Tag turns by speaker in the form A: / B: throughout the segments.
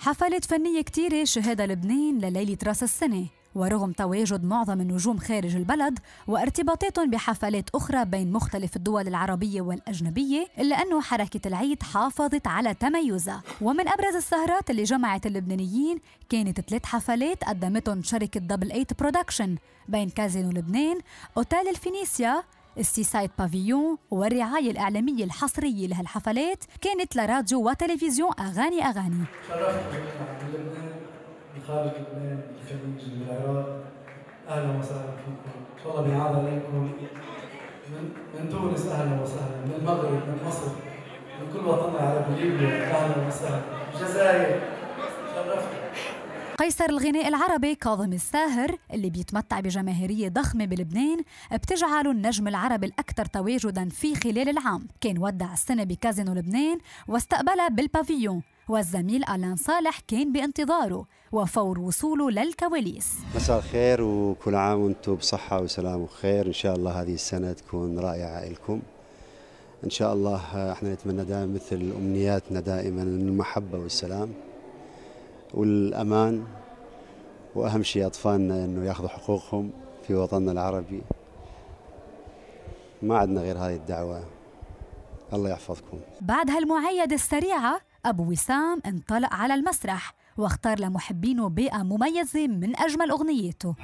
A: حفلات فنية كتيرة شهدها لبنان لليلة رأس السنة ورغم تواجد معظم النجوم خارج البلد وارتباطاتهم بحفلات أخرى بين مختلف الدول العربية والأجنبية إلا أنه حركة العيد حافظت على تميزها. ومن أبرز السهرات اللي جمعت اللبنانيين كانت ثلاث حفلات قدمتهم شركة Double Eight Production بين كازينو لبنان أوتيل الفينيسيا ال Seaside Pavilion والرعاية الإعلامية الحصرية لهالحفلات كانت لراديو وتلفزيون أغاني أغاني.
B: شرفت بلبنان بخارج لبنان بالخليج بالعراق أهلا وسهلا فيكم. ان شاء الله بينعاد عليكم. من من تونس أهلا وسهلا. من المغرب من مصر من كل وطننا العربي ليبيا. أهلا وسهلا. الجزائر شرفتوا
A: قيصر الغناء العربي كاظم الساهر اللي بيتمتع بجماهيرية ضخمة بلبنان بتجعله النجم العربي الأكثر تواجدا في خلال العام. كان ودع السنة بكازينو لبنان واستقبلها بالبافيون والزميل ألان صالح كان بانتظاره وفور وصوله للكواليس.
C: مساء الخير وكل عام وأنتم بصحة وسلام وخير. إن شاء الله هذه السنة تكون رائعة لكم. إن شاء الله إحنا نتمنى دائما مثل أمنياتنا دائما المحبة والسلام. والأمان وأهم شيء أطفالنا أنه يأخذوا حقوقهم في وطننا العربي. ما عندنا غير هذه الدعوة. الله يحفظكم.
A: بعد هالمعايدة السريعة أبو وسام انطلق على المسرح واختار لمحبينه بيئة مميزة من أجمل أغنياته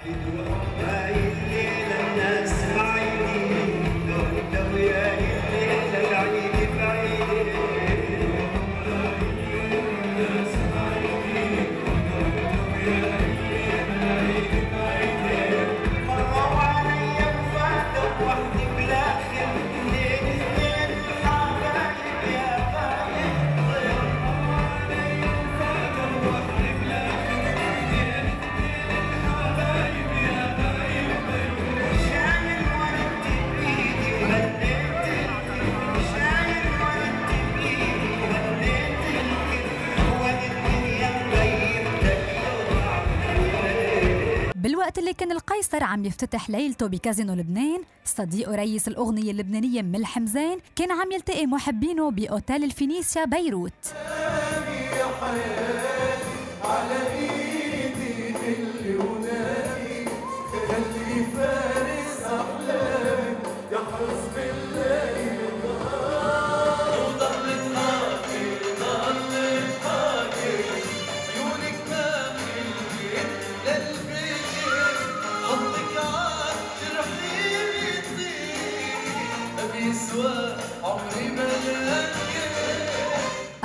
A: بالوقت اللي كان القيصر عم يفتتح ليلته بكازينو لبنان صديقه رئيس الأغنية اللبنانية مل حمزان كان عم يلتقي محبينه بأوتيل الفينيسيا بيروت.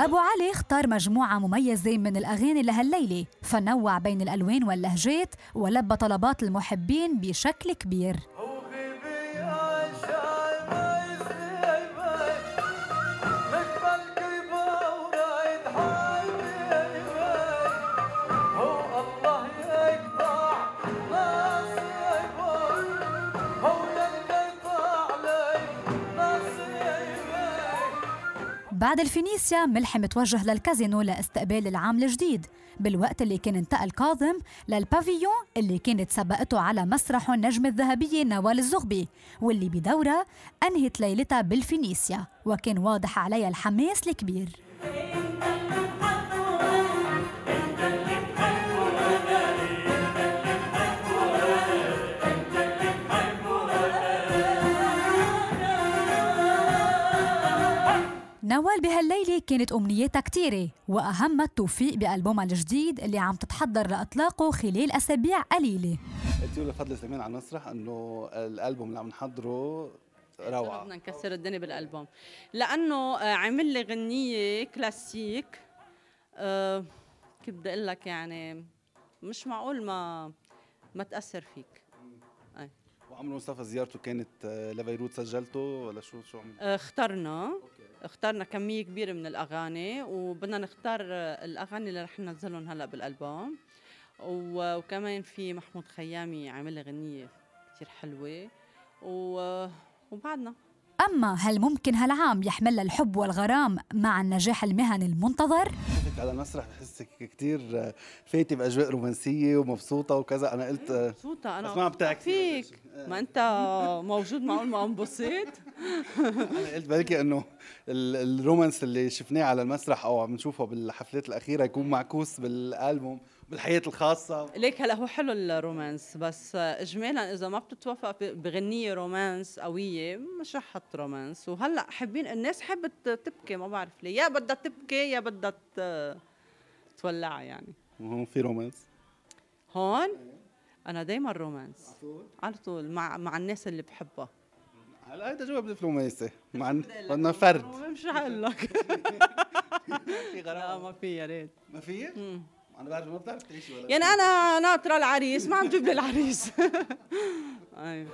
A: أبو علي اختار مجموعة مميزة من الأغاني لهالليلة فنوع بين الألوان واللهجات ولبى طلبات المحبين بشكل كبير. بعد الفينيسيا ملحم متوجه للكازينو لاستقبال العام الجديد. بالوقت اللي كان انتقل كاظم للبافيون اللي كانت سبقته على مسرحه النجمة الذهبية نوال الزغبي واللي بدورها أنهت ليلتها بالفينيسيا وكان واضح عليها الحماس الكبير. نوال بهالليلة كانت أمنياتها كتيرة وأهمها التوفيق بألبومها الجديد اللي عم تتحضر لإطلاقه خلال أسابيع قليلة.
D: قلت له لفضل سليمان على المسرح إنه الألبوم اللي عم نحضره روعة؟
E: بدنا نكسر الدنيا بالألبوم. لأنه آه، عمل لي غنية كلاسيك آه، كيف بدي أقول لك يعني مش معقول ما ما تأثر فيك.
D: وعمرو مصطفى زيارته كانت آه، لبيروت سجلته ولا شو شو عمل؟
E: آه، اخترنا. اخترنا كمية كبيرة من الأغاني وبدنا نختار الأغاني اللي رح ننزلهم هلأ بالألبوم. و- وكمان في محمود خيامي عامل لي غنية كثير حلوة. و- وبعدنا.
A: أما هل ممكن هالعام يحمل الحب والغرام مع النجاح المهني المنتظر؟
D: شفتك على المسرح بحسك كثير فايتة بأجواء رومانسية ومبسوطة وكذا. أنا قلت
E: مبسوطة. أنا
D: بس ما عم
E: فيك ما أنت موجود معقول ما انبسط
D: أنا قلت بلكي إنه ال romance اللي شفناه على المسرح أو عم نشوفه بالحفلات الأخيرة يكون معكوس بالألبوم بالحياة الخاصة.
E: ليك هلا هو حلو ال romance بس اجمالا إذا ما بتتوافق بغنية romance قوية مش رح حط romance. وهلأ حابين الناس حابت تبكي ما بعرف ليه. يا بدها تبكي يا بدها تولع يعني.
D: وهون في romance.
E: هون؟ أنا دايما رومانس. على طول. مع مع الناس اللي بحبها.
D: هلا هيدا جواب دبلوماسي مع بدنا فرد.
E: مش رح أقول لك.
D: في
E: لا ما في يا ريت.
D: ما في؟ أنا بعرف ما بتعرف تعيشي ولا
E: يعني أنا ناطره العريس ما عم تجيب لي العريس. أيوة.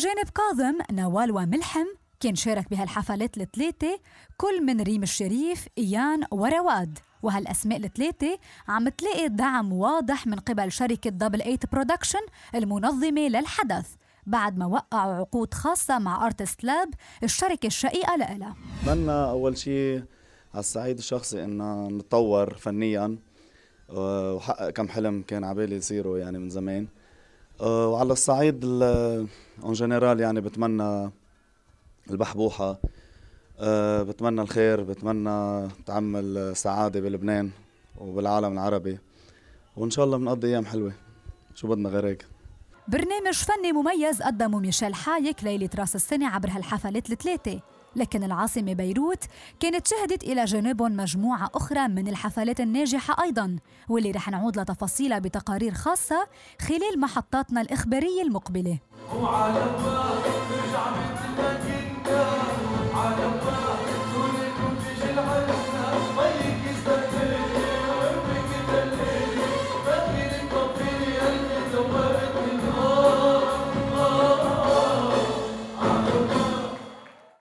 A: جانب كاظم نوال وملحم كان شارك بهالحفلات الثلاثة كل من ريم الشريف إيان ورواد. وهالأسماء الثلاثة عم تلاقي دعم واضح من قبل شركة Double Eight Production المنظمة للحدث بعد ما وقعوا عقود خاصة مع Artist Lab الشركة الشقيقة لإلها.
F: بتمنى أول شيء على الصعيد الشخصي ان نتطور فنيا آه، وحقق كم حلم كان عبالي يصيروا يعني من زمان. وعلى الصعيد en général يعني بتمنى البحبوحة آه، بتمنى الخير بتمنى تعمل سعادة بلبنان وبالعالم العربي. وإن شاء الله بنقضي أيام حلوة. شو بدنا غير هيك؟
A: برنامج فني مميز قدمه ميشيل حايك ليلة راس السنة عبر هالحفلات الثلاثة. لكن العاصمة بيروت كانت شهدت إلى جانبهم مجموعة أخرى من الحفلات الناجحة أيضا واللي رح نعود لتفاصيلها بتقارير خاصة خلال محطاتنا الإخبارية المقبلة.